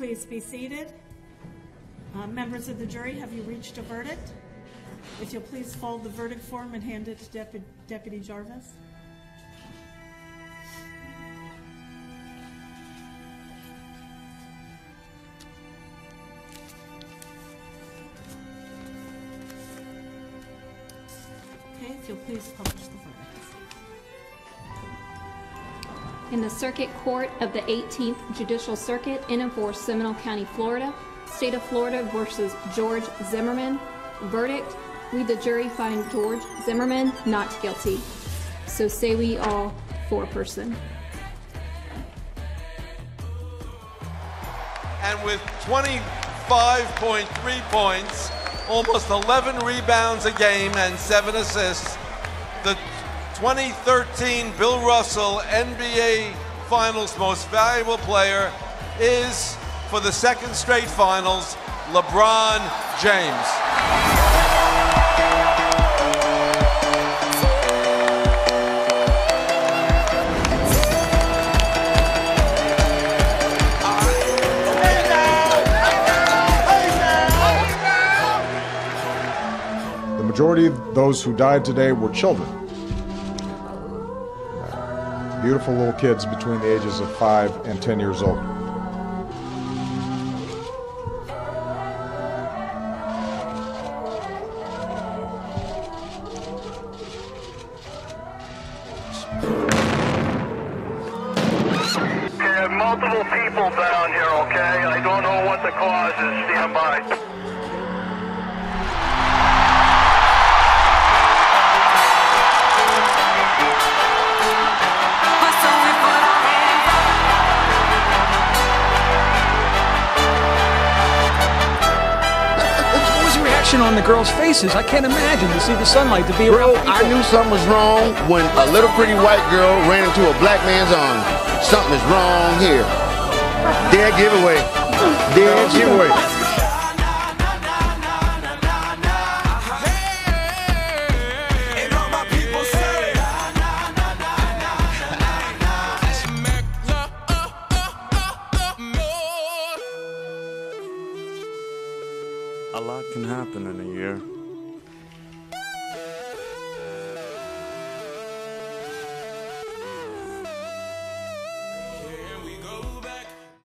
please be seated? Uh, Members of the jury, have you reached a verdict? If you'll please fold the verdict form and hand it to Depu- Deputy Jarvis. Okay, if you'll please publish the verdicts. In the Circuit Court of the 18th Judicial Circuit in and for Seminole County, Florida, State of Florida versus George Zimmerman. Verdict, we the jury find George Zimmerman not guilty. So say we all foreperson. and with 25.3 points, almost 11 rebounds a game, and seven assists, the 2013 Bill Russell NBA Finals Most Valuable Player is, for the second straight finals, LeBron James. The majority of those who died today were children. Beautiful little kids between the ages of 5 and 10 years old. Multiple people down here, okay? I don't know what the cause is. Stand by. What was the reaction on the girls' faces? I can't imagine to see the sunlight to be Bro, around I knew something was wrong when a little pretty white girl ran into a black man's arms. Something is wrong here. Dead giveaway. Dead giveaway. A lot can happen in a year.